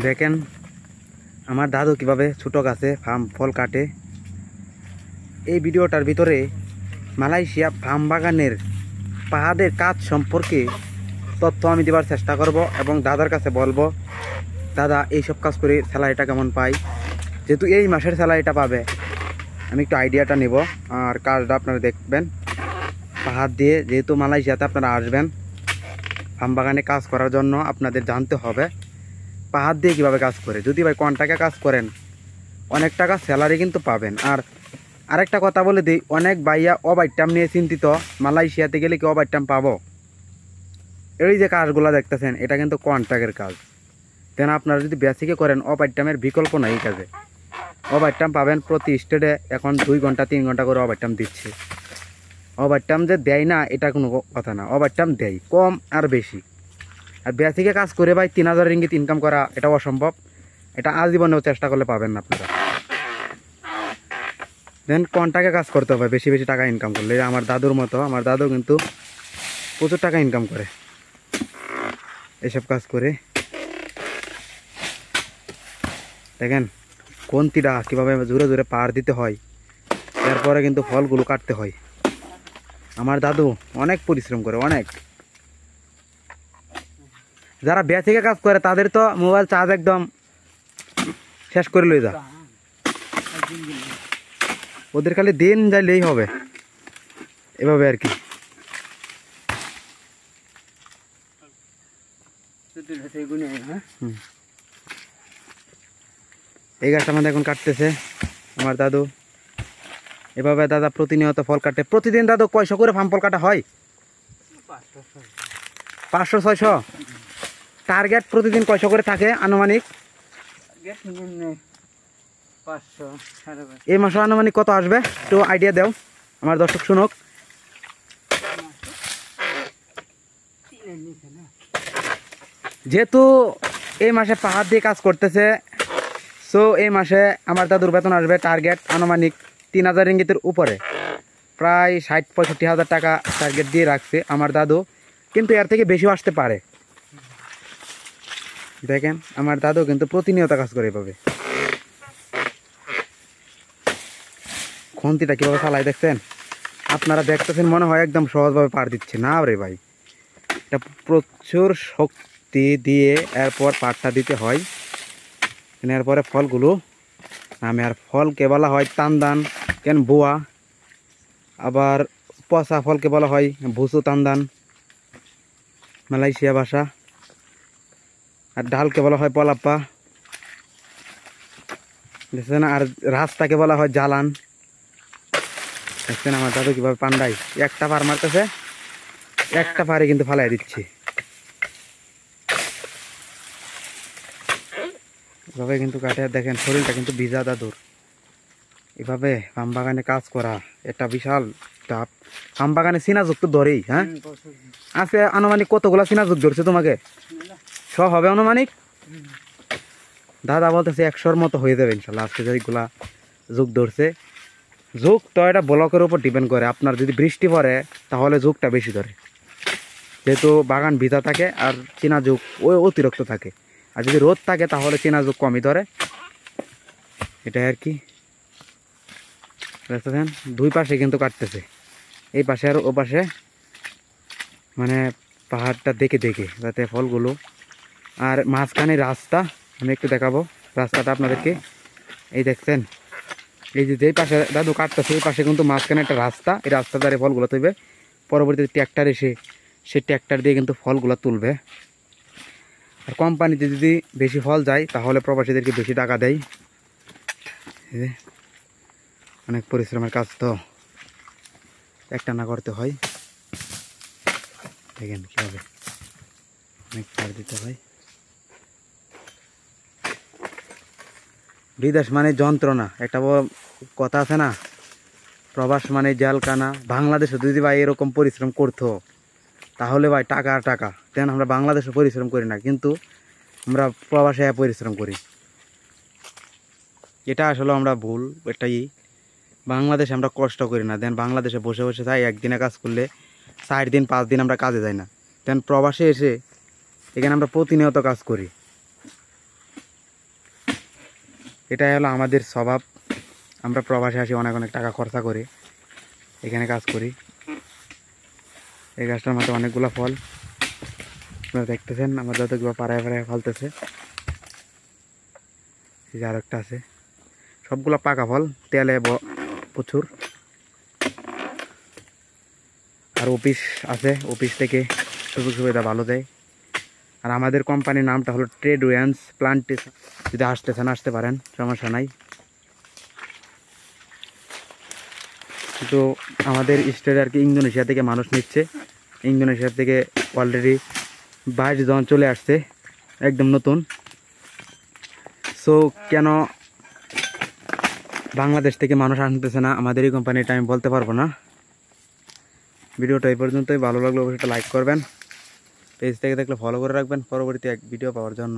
দেখেন, আমার দাদু কীভাবে ছোটো গাছে ফার্ম, ফল কাটে। এই ভিডিওটার ভিতরে মালয়েশিয়া ফার্ম বাগানের পাহাড়ের কাজ সম্পর্কে তথ্য আমি দেওয়ার চেষ্টা করব এবং দাদার কাছে বলব, দাদা, এইসব কাজ করে স্যালারিটা কেমন পাই? যেহেতু এই মাসের স্যালারিটা পাবে, আমি একটু আইডিয়াটা নেব আর কাজটা আপনারা দেখবেন। পাহাড় দিয়ে যেহেতু মালয়েশিয়াতে আপনারা আসবেন, ফার্ম বাগানে কাজ করার জন্য আপনাদের জানতে হবে। পাহাড় দিয়ে কীভাবে কাজ করে? যদি ভাই কন্ট্রাক্টে কাজ করেন, অনেক টাকা স্যালারি কিন্তু পাবেন। আর আরেকটা কথা বলে দিই, অনেক বাইয়া ওভারটাইম নিয়ে চিন্তিত, মালয়েশিয়াতে গেলে কি ওভারটাইম পাবো? এই যে কাজগুলো দেখতেছেন, এটা কিন্তু কন্ট্রাক্টের কাজ। কেন আপনারা যদি বেসিকে করেন ওভারটাইমের বিকল্প নাই কাজে। ওভারটাইম পাবেন প্রতি স্টেটে এখন দুই ঘণ্টা, তিন ঘণ্টা করে ওভারটাইম দিচ্ছে। ওভারটাইম যে দেয় না, এটা কোনো কথা না। ওভারটাইম দেয়, কম আর বেশি। আর বেসিকে কাজ করে ভাই তিন হাজার রিঙ্গিত ইনকাম করা এটা অসম্ভব। এটা আজীবনেও চেষ্টা করলে পাবেন না আপনারা। দেন কন্টাকে কাজ করতে হবে? বেশি বেশি টাকা ইনকাম করলে। আমার দাদুর মতো, আমার দাদু কিন্তু প্রচুর টাকা ইনকাম করে। এসব কাজ করে। দেখেন, কোনটিটা কীভাবে জোরে জোরে পার দিতে হয়, এরপরে কিন্তু ফলগুলো কাটতে হয়। আমার দাদু অনেক পরিশ্রম করে, অনেক। যারা বেসিকে কাজ করে, তাদের তো মোবাইল চার্জ একদম শেষ করে লই যা। ওদের খালি দিন যাইলেই হবে। এভাবে আর কি। এই গাছটা আমাদের এখন কাটতেছে, আমার দাদু। এভাবে দাদা প্রতিনিয়ত ফল কাটে। প্রতিদিন দাদু কয়শো করে ফার্ম ফল কাটা হয়? পাঁচশো, ছয়শো। টার্গেট প্রতিদিন কয়শো করে থাকে আনুমানিক? এই মাসে আনুমানিক কত আসবে? একটু আইডিয়া দাও আমার দর্শক শুনুক। যেহেতু এই মাসে পাহাড় দিয়ে কাজ করতেছে সো এই মাসে আমার দাদুর বেতন আসবে টার্গেট আনুমানিক তিন হাজার ইঙ্গিতের উপরে। প্রায় ষাট পঁয়ষট্টি হাজার টাকা টার্গেট দিয়ে রাখছে আমার দাদু কিন্তু এর থেকে বেশিও আসতে পারে। দেখেন, আমার দাদু কিন্তু প্রতিনিয়ত কাজ করে এভাবে। খন্তিটা কীভাবে চালাই দেখছেন? আপনারা দেখতেছেন, মনে হয় একদম সহজভাবে পার দিচ্ছে। না রে ভাই, এটা প্রচুর শক্তি দিয়ে এরপর পাটটা দিতে হয়। এরপরে ফলগুলো নামে আর ফলকে বলা হয় তান্দান, কেন বোয়া। আবার পচা ফলকে বলা হয় ভুসু তান্দান, মালয়েশিয়া ভাষা। আর ডালকে বলা হয় পলাপ্পা। দেখছেন আর রাস্তাকে বলা হয় জালান। দেখছেন আমার দাদু কীভাবে পান্ডাই। একটা পার মারতেছে একটা পারে কিন্তু ফালাই দিচ্ছি। এভাবে কিন্তু কাটে। দেখেন শরীরটা কিন্তু ভিজা দাদুর। এভাবে আম বাগানে কাজ করা এটা বিশাল টাপ আম বাগানে সিনাজুক তো ধরেই হ্যাঁ? আছে আনুমানিক কতগুলা সিনাজুক ধরছে তোমাকে? স হবে অনুমানিক দাদা বলতেছে একশোর মতো হয়ে যাবে ইনশাল্লাহ। আজকে যেগুলা যুগ ধরছে, যুগ তো এটা ব্লকের উপর ডিপেন্ড করে। আপনার যদি বৃষ্টি পড়ে, তাহলে যুগটা বেশি ধরে। যেহেতু বাগান ভিজা থাকে আর চীনা যুগ ওই অতিরিক্ত থাকে। আর যদি রোদ থাকে, তাহলে চীনা যুগ কমই ধরে। এটাই আর কি? দেখতেছেন দুই পাশে কিন্তু কাটতেছে। এই পাশে আর ও পাশে মানে পাহাড়টা দেখে দেখে, যাতে ফলগুলো আর মাঝখানে রাস্তা, আমি একটু দেখাবো রাস্তাটা আপনাদেরকে। এই দেখছেন, এই যে যেই পাশে দাদু কাটতেছে, এই পাশে কিন্তু মাঝখানে একটা রাস্তা, এই রাস্তা দ্বারা ফলগুলো তুলবে পরবর্তীতে ট্র্যাক্টর এসে সে ট্র্যাক্টর দিয়ে কিন্তু ফলগুলো তুলবে। আর কোম্পানিতে যদি বেশি ফল যায়, তাহলে প্রবাসীদেরকে বেশি টাকা দেয়। অনেক পরিশ্রমের কাজ তো একটা না করতে হয়। দেখেন কীভাবে অনেক সার দিতে হয়। বিদেশ মানে যন্ত্রণা। একটা কথা আছে না? প্রবাস মানে জেলখানা। বাংলাদেশে যদি ভাই এরকম পরিশ্রম করতো, তাহলে ভাই টাকা আর টাকা। তেন আমরা বাংলাদেশে পরিশ্রম করি না, কিন্তু আমরা প্রবাসে পরিশ্রম করি। এটা আসলে আমরা ভুল এটাই বাংলাদেশে আমরা কষ্ট করি না। দেন বাংলাদেশে বসে বসে যাই একদিনে কাজ করলে চার দিন, পাঁচ দিন আমরা কাজে যাই না। দেন প্রবাসে এসে এখানে আমরা প্রতিনিয়ত কাজ করি। এটাই হলো আমাদের স্বভাব। আমরা প্রবাসে আসি, অনেক অনেক টাকা খরচা করে। এখানে কাজ করি। এই গাছটার মধ্যে অনেকগুলো ফল। আপনারা দেখতেছেন, আমার যতগুলো পাড়ায় পাড়ায় ফলতেছে। যে আরেকটা আছে। সবগুলো পাকা ফল, তেলে প্রচুর। আর অফিস আছে, অফিস থেকে সুযোগ সুবিধা ভালো দেয়। আর আমাদের কোম্পানির নামটা হলো ট্রেড ওয়ান্স প্লান্টেশন যদি আসতেছেন, আসতে পারেন, সমস্যা নাই। তো আমাদের স্টেট আর কি ইন্দোনেশিয়া থেকে মানুষ নিচ্ছে। ইন্দোনেশিয়া থেকে অলরেডি বাইশ জন চলে আসছে, একদম নতুন। সো কেন বাংলাদেশ থেকে মানুষ আনতেছে না? আমাদের এই কোম্পানিটা আমি বলতে পারব না। ভিডিওটা এই পর্যন্তই। ভালো লাগলে অবশ্যই লাইক করবেন। পেজ থেকে দেখলে ফলো করে রাখবেন। পরবর্তী এক ভিডিও পাওয়ার জন্য